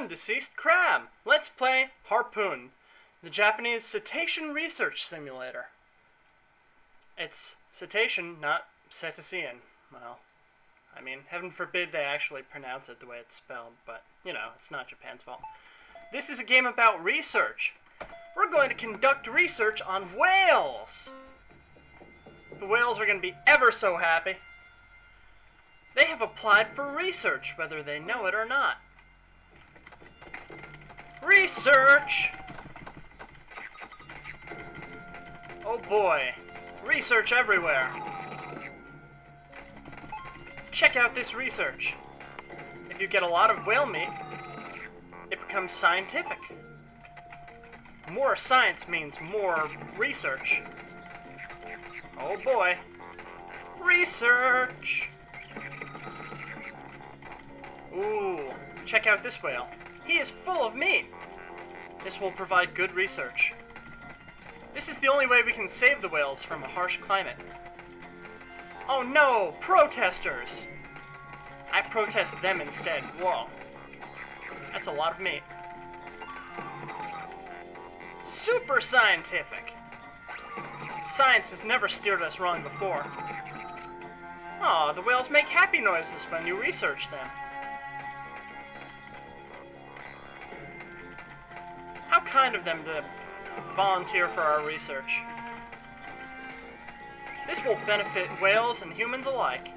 undeceased crab. Let's play Harpooned, the Japanese cetacean research simulator. It's cetacean, not cetacean. Well, I mean, heaven forbid they actually pronounce it the way it's spelled, but, you know, it's not Japan's fault. This is a game about research. We're going to conduct research on whales. The whales are going to be ever so happy. They have applied for research, whether they know it or not. Research! Oh boy, research everywhere. Check out this research. If you get a lot of whale meat, it becomes scientific. More science means more research. Oh boy. Research! Ooh, check out this whale. He is full of meat. This will provide good research. This is the only way we can save the whales from a harsh climate. Oh no, protesters! I protest them instead. Whoa. That's a lot of meat. Super scientific! Science has never steered us wrong before. Aw, the whales make happy noises when you research them. How kind of them to volunteer for our research. This will benefit whales and humans alike.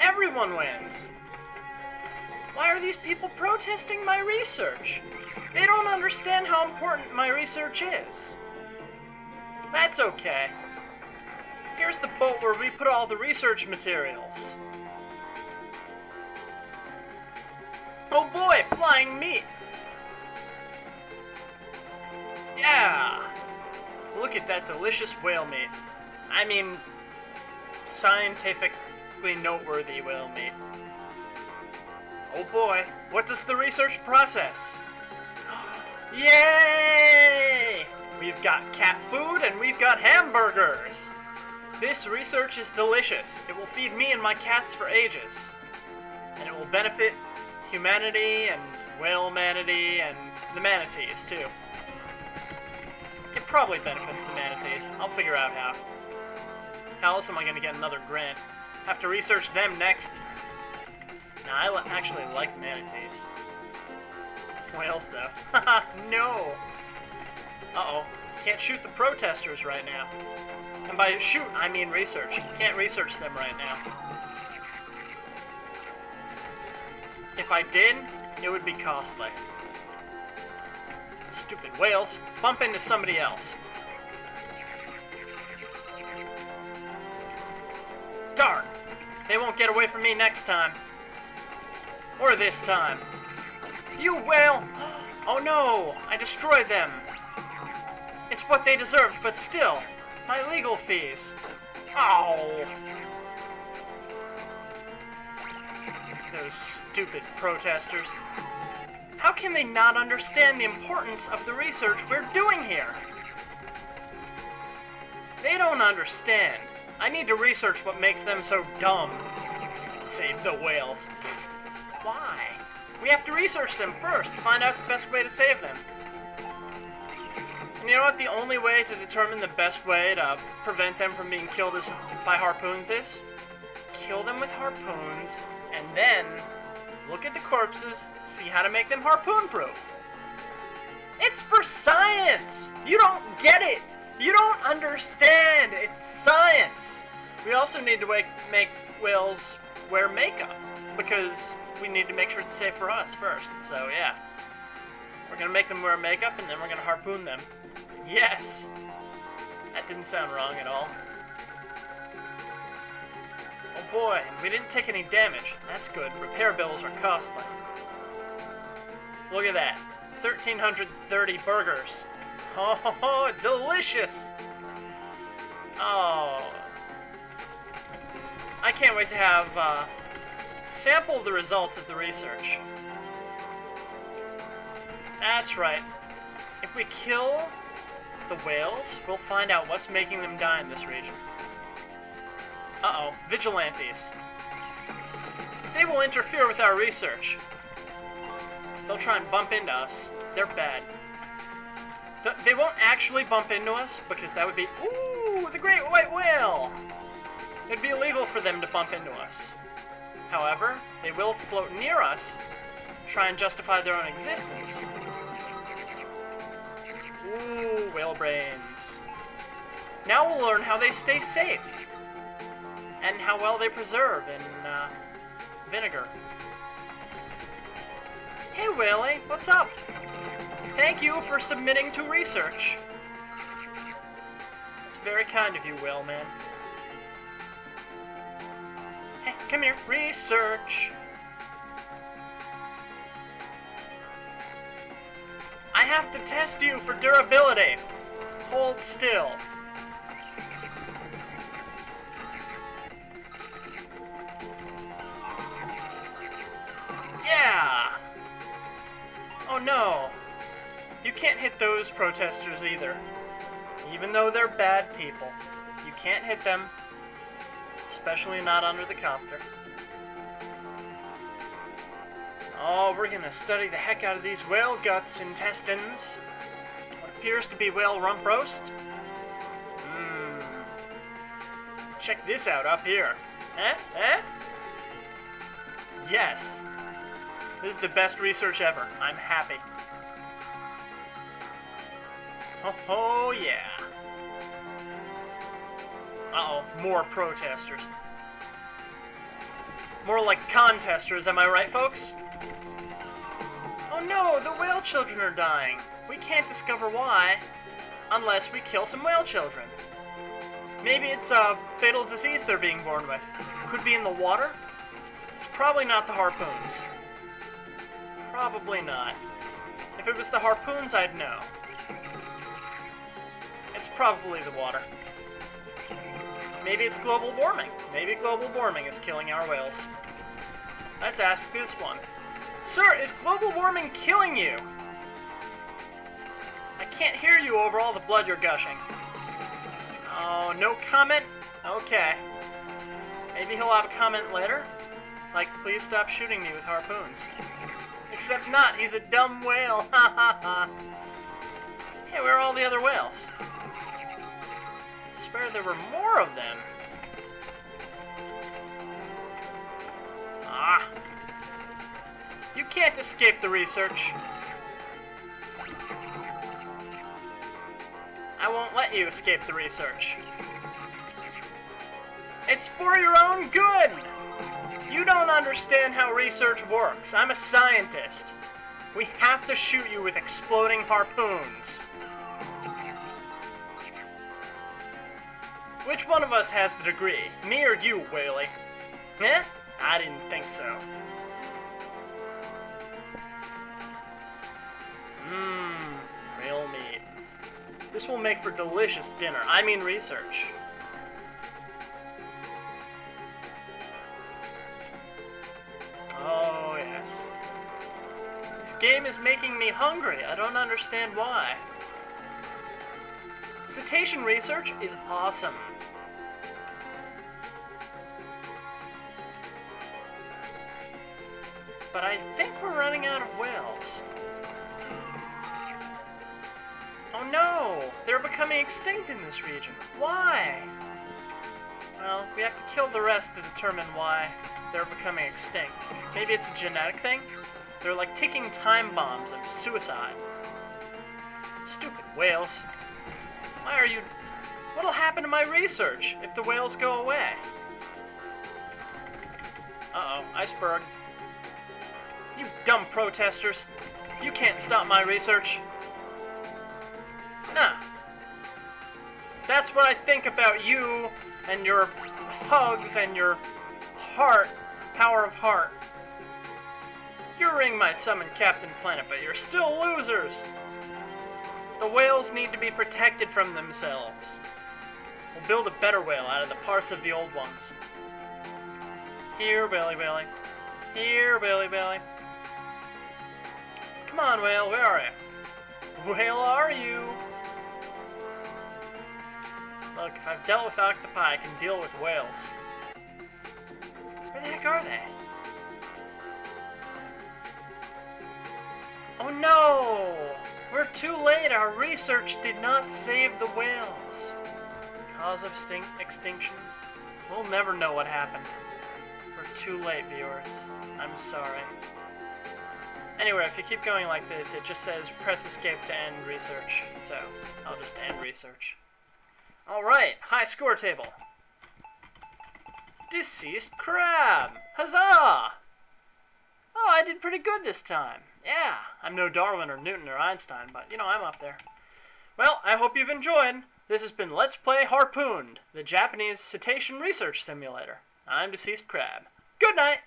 Everyone wins! Why are these people protesting my research? They don't understand how important my research is. That's okay. Here's the boat where we put all the research materials. Oh boy, flying meat! Yeah! Look at that delicious whale meat. I mean, scientifically noteworthy whale meat. Oh boy, what does the research process? Yay! We've got cat food and we've got hamburgers! This research is delicious. It will feed me and my cats for ages. And it will benefit humanity and whale manatee and the manatees too. Probably benefits the manatees. I'll figure out how. How else am I to get another grant? Have to research them next. Nah, I li actually like manatees. Whales, though. No! Uh-oh. Can't shoot the protesters right now. And by shoot, I mean research. Can't research them right now. If I did, it would be costly. Stupid whales. Bump into somebody else. Darn! They won't get away from me next time. Or this time. You whale! Oh no! I destroyed them! It's what they deserved, but still, my legal fees. Ow! Those stupid protesters. How can they not understand the importance of the research we're doing here? They don't understand. I need to research what makes them so dumb. Save the whales. Why? We have to research them first to find out the best way to save them. And you know what the only way to determine the best way to prevent them from being killed is by harpoons is? Kill them with harpoons, and then look at the corpses, see how to make them harpoon-proof. It's for science! You don't get it! You don't understand! It's science! We also need to make, make whales wear makeup, because we need to make sure it's safe for us first. So yeah, we're gonna make them wear makeup and then we're gonna harpoon them. Yes! That didn't sound wrong at all. Boy, we didn't take any damage. That's good. Repair bills are costly. Look at that. 1,330 burgers. Oh, delicious! Oh. I can't wait to have uh, sample the results of the research. That's right. If we kill the whales, we'll find out what's making them die in this region. Uh-oh, vigilantes. They will interfere with our research. They'll try and bump into us. They're bad. Th- they won't actually bump into us because that would be ooh the great white whale. It'd be illegal for them to bump into us. However, they will float near us, try and justify their own existence. Ooh, whale brains. Now we'll learn how they stay safe and how well they preserve in uh, vinegar. Hey, Willie, what's up? Thank you for submitting to research. It's very kind of you, Whaleman. Hey, come here. Research. I have to test you for durability. Hold still. Oh no! You can't hit those protesters either. Even though they're bad people. You can't hit them. Especially not under the copter. Oh, we're gonna study the heck out of these whale guts intestines. What appears to be whale rump roast. Mmm. Check this out up here. Eh? Eh? Yes. This is the best research ever. I'm happy. Oh, oh yeah. Uh-oh, more protesters. More like contesters, am I right, folks? Oh no, the whale children are dying. We can't discover why, unless we kill some whale children. Maybe it's a fatal disease they're being born with. Could be in the water? It's probably not the harpoons. Probably not. If it was the harpoons, I'd know. It's probably the water. Maybe it's global warming. Maybe global warming is killing our whales. Let's ask this one. Sir, is global warming killing you? I can't hear you over all the blood you're gushing. Oh, no comment? Okay. Maybe he'll have a comment later? Like, please stop shooting me with harpoons. Except not, he's a dumb whale. Ha ha ha. Hey, where are all the other whales? I swear there were more of them. Ah. You can't escape the research. I won't let you escape the research. It's for your own good! You don't understand how research works. I'm a scientist. We have to shoot you with exploding harpoons. Which one of us has the degree? Me or you, Whaley? Eh? I didn't think so. Mmm, real meat. This will make for delicious dinner. I mean research. Game is making me hungry. I don't understand why. Cetacean research is awesome. But I think we're running out of whales. Oh no! They're becoming extinct in this region. Why? Well, we have to kill the rest to determine why they're becoming extinct. Maybe it's a genetic thing? They're like ticking time bombs of suicide. Stupid whales. Why are you... What'll happen to my research if the whales go away? Uh-oh, iceberg. You dumb protesters. You can't stop my research. Nah. That's what I think about you and your hugs and your heart, power of heart. Your ring might summon Captain Planet, but you're still losers. The whales need to be protected from themselves. We'll build a better whale out of the parts of the old ones. Here, Billy Billy. Here, Billy Billy. Come on, whale, where are you? Whale are you? Look, if I've dealt with octopi, I can deal with whales. Where the heck are they? Oh no! We're too late. Our research did not save the whales. Cause of extin- extinction? We'll never know what happened. We're too late, viewers. I'm sorry. Anyway, if you keep going like this, it just says press escape to end research. So, I'll just end research. Alright, high score table. Deceased crab! Huzzah! Oh, I did pretty good this time. Yeah, I'm no Darwin or Newton or Einstein, but you know, I'm up there. Well, I hope you've enjoyed. This has been Let's Play Harpooned, the Japanese cetacean research simulator. I'm Deceased Crab. Good night!